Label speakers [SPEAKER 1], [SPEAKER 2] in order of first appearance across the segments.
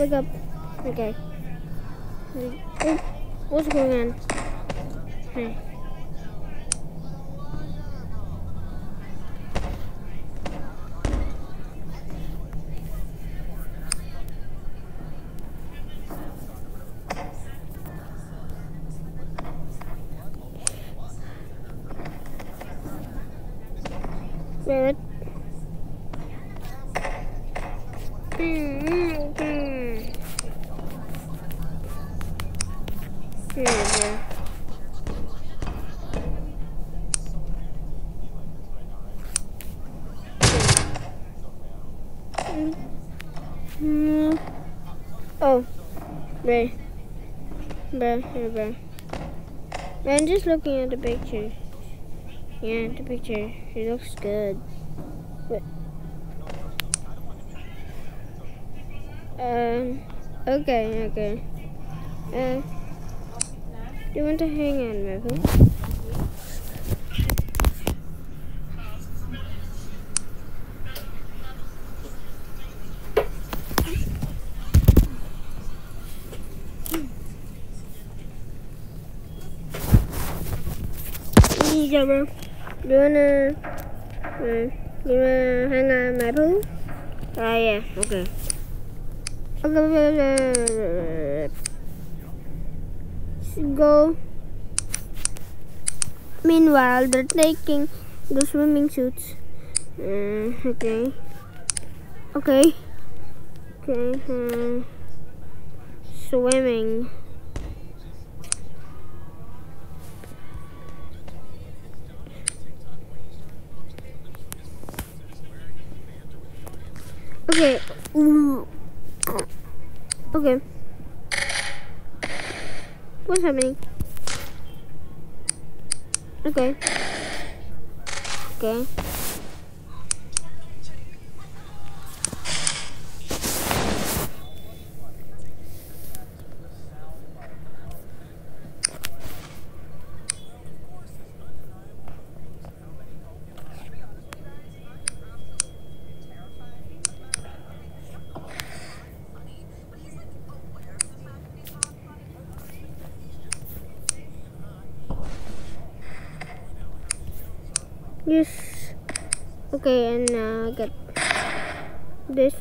[SPEAKER 1] Wake up. Okay. What's going on? Hey. Wait, what? Mm, mm. Here. Mm. Mm. Oh. Bro, here, bro. I'm just looking at the picture. Yeah, the picture. It looks good. But um, okay, okay. Uh, you want to hang? Yeah, bro. Do you wanna, uh, you wanna hang on my poo? Ah, yeah, okay. Go. Meanwhile, they're taking the swimming suits. Uh, okay. Okay. Okay. Uh, swimming. Okay. Okay. What's happening? Okay. Okay. Yes. Okay, and uh, get this.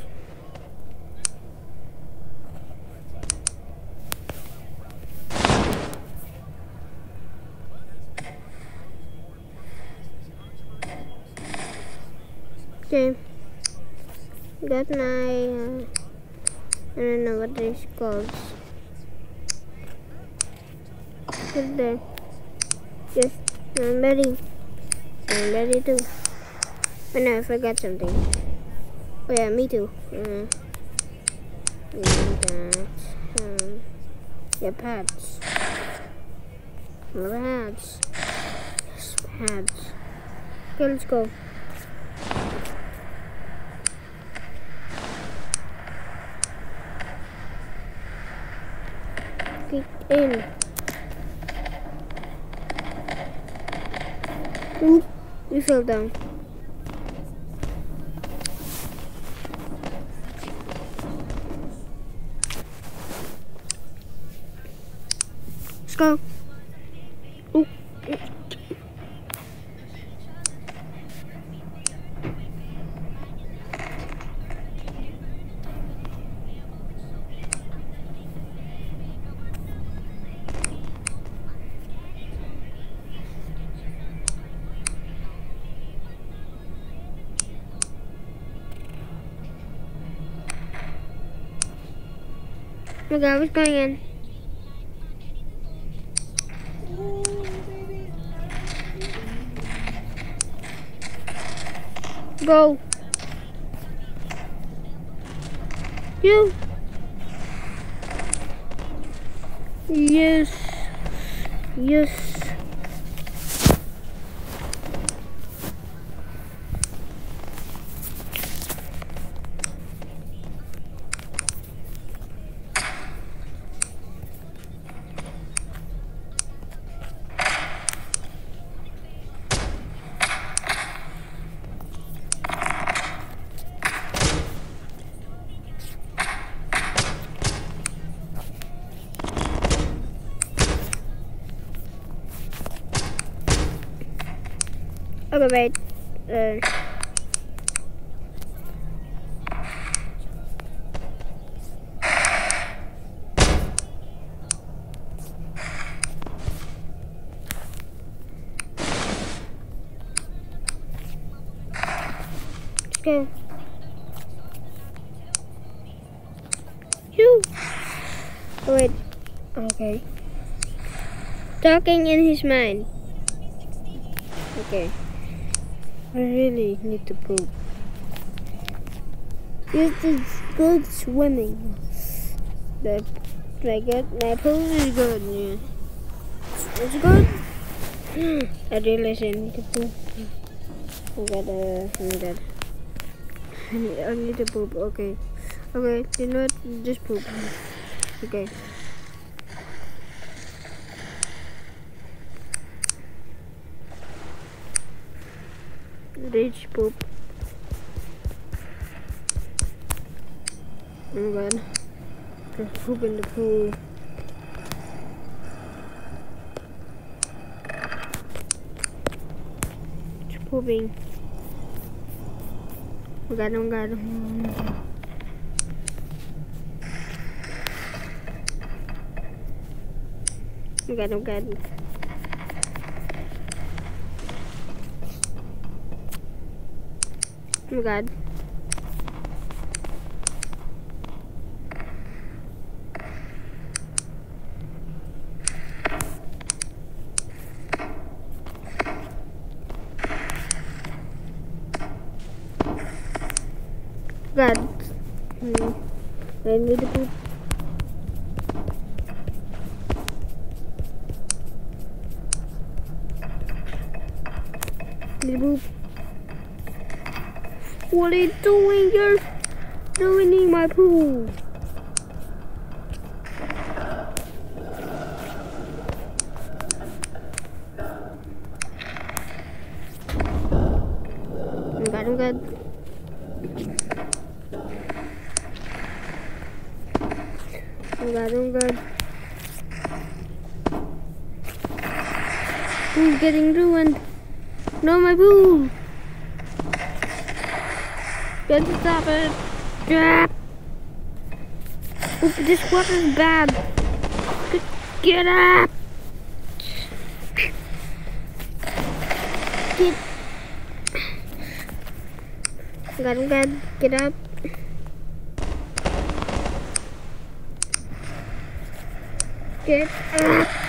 [SPEAKER 1] Okay. Got my, uh, I don't know what this called. Put there. Yes, I'm ready. I'm ready too. Oh no, I forgot something. Oh yeah, me too. Uh, and that, um, yeah, pads. Pads. Yes, pads. Okay, let's go. Get in. Ooh, we fell down. Let's go. Okay, I was going in. Go. You. Yes. Yes. Okay, wait. Uh. You. Oh, wait. Okay. Talking in his mind. Okay. I really need to poop. This is good swimming. The good my poop is good, yeah. It's good. I really need to poop. I gotta I need that. I need, I need to poop, okay. Okay, you know what? Just poop. Okay. Rage poop. Oh god. There's poop in the pool. It's pooping. Oh god, oh god. Oh god, oh god. Oh god. God. Hmm. I need to to poop. What are you doing? You're ruining my pool. I'm good, I'm good. I'm good, I'm good. Pool's getting ruined. No, my pool. To stop it. Yeah. Oop, this water's bad. Get, up. Get. Got him, Get up. Get up.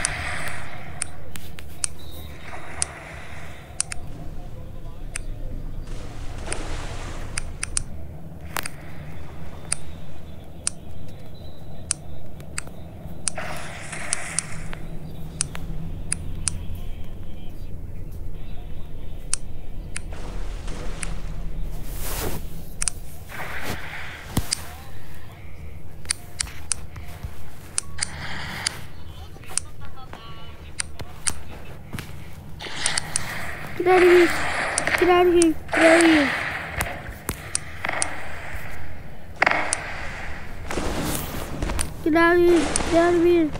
[SPEAKER 1] Get out of here. Get out of here. Get out of here. Get out of here. Get out of here.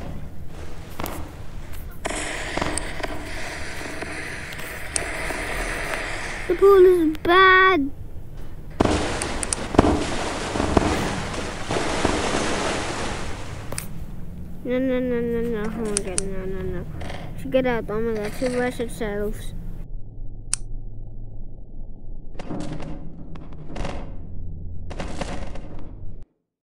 [SPEAKER 1] The pool is bad. No, no, no, no, no. Oh my god, no, no, no. Get out. Oh my god, two rushed ourselves.